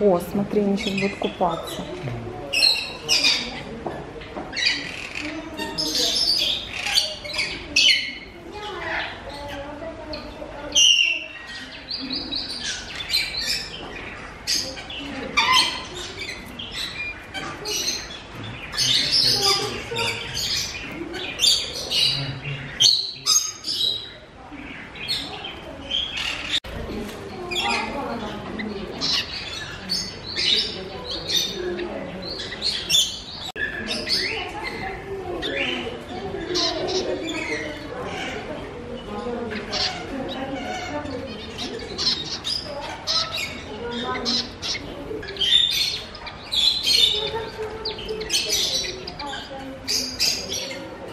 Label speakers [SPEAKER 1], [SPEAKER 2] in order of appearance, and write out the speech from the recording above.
[SPEAKER 1] О, смотри, они сейчас будут купаться.